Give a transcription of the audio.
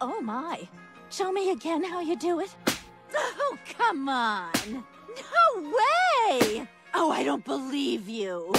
Oh my. Show me again how you do it. Oh, come on. No way! Oh, I don't believe you.